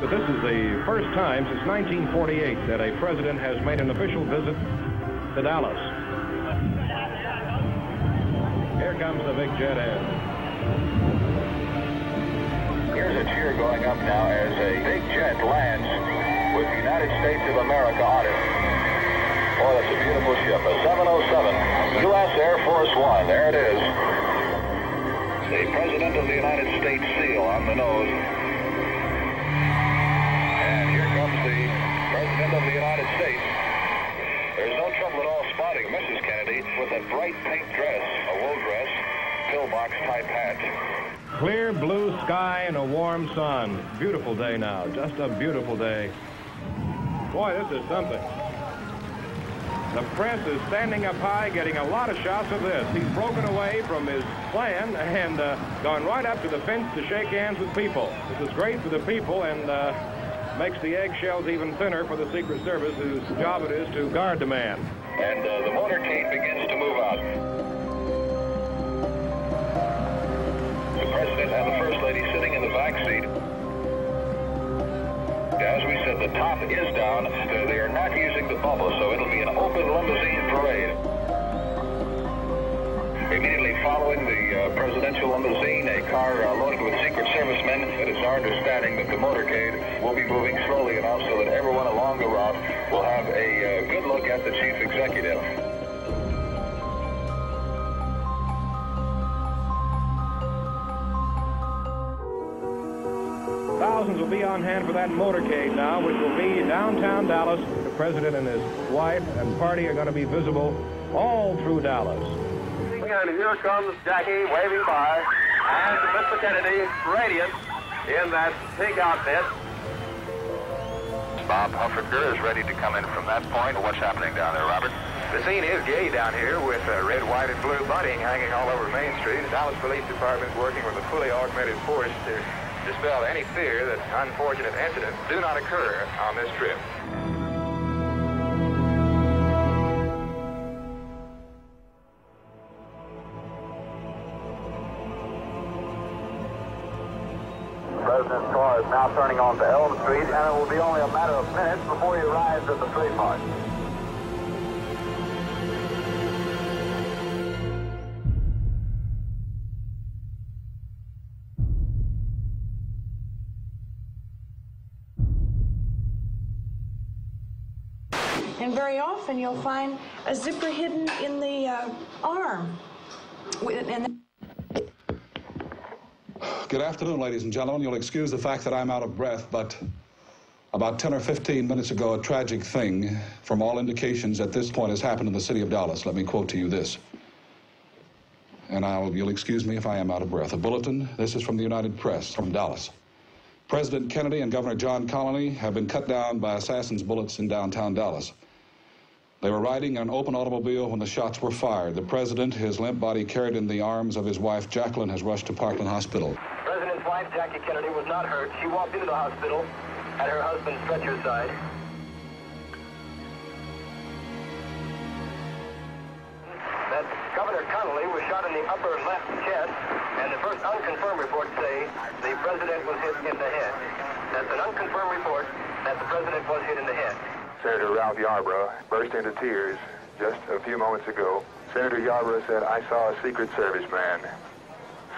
But this is the first time since 1948 that a president has made an official visit to Dallas. Here comes the big jet in. Here's a cheer going up now as a big jet lands with the United States of America on it. Oh, that's a beautiful ship, a 707, U.S. Air Force One. There it is. The President of the United States seal on the nose. A bright pink dress, a wool dress, pillbox type hat. Clear blue sky and a warm sun. Beautiful day now. Just a beautiful day. Boy, this is something. The press is standing up high, getting a lot of shots of this. He's broken away from his plan and uh, gone right up to the fence to shake hands with people. This is great for the people, and uh, makes the eggshells even thinner for the Secret Service, whose job it is to guard the man. And uh, the motorcade begins to move out. The President and the First Lady sitting in the back seat. As we said, the top is down. They are not using the bubble, so it'll be an open limousine parade. Immediately following the uh, presidential limousine, a car uh, loaded with Secret Servicemen. It is our understanding that the motorcade will be moving slowly enough so that everyone along the route will have a uh, good look at the chief executive. Thousands will be on hand for that motorcade now, which will be downtown Dallas. The president and his wife and party are going to be visible all through Dallas and here comes Jackie waving by, and Mr. Kennedy radiant in that pink outfit. Bob Huffaker is ready to come in from that point. What's happening down there, Robert? The scene is gay down here with uh, red, white, and blue bunting hanging all over Main Street. The Dallas Police Department is working with a fully augmented force to dispel any fear that unfortunate incidents do not occur on this trip. President's car is now turning onto Elm Street, and it will be only a matter of minutes before he arrives at the Trade Mart. And very often you'll find a zipper hidden in the uh, arm. And Good afternoon, ladies and gentlemen. You'll excuse the fact that I'm out of breath, but about 10 or 15 minutes ago, a tragic thing, from all indications at this point, has happened in the city of Dallas. Let me quote to you this. And I'll, you'll excuse me if I am out of breath. A bulletin, this is from the United Press, from Dallas. President Kennedy and Governor John Connally have been cut down by assassins' bullets in downtown Dallas. They were riding in an open automobile when the shots were fired. The president, his limp body carried in the arms of his wife, Jacqueline, has rushed to Parkland Hospital wife, Jackie Kennedy, was not hurt. She walked into the hospital at her husband's stretcher side. That Governor Connally was shot in the upper left chest, and the first unconfirmed reports say the president was hit in the head. That's an unconfirmed report that the president was hit in the head. Senator Ralph Yarborough burst into tears just a few moments ago. Senator Yarborough said, I saw a Secret Service man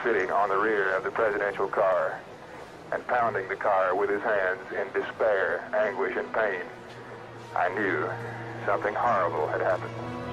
sitting on the rear of the presidential car and pounding the car with his hands in despair, anguish, and pain. I knew something horrible had happened.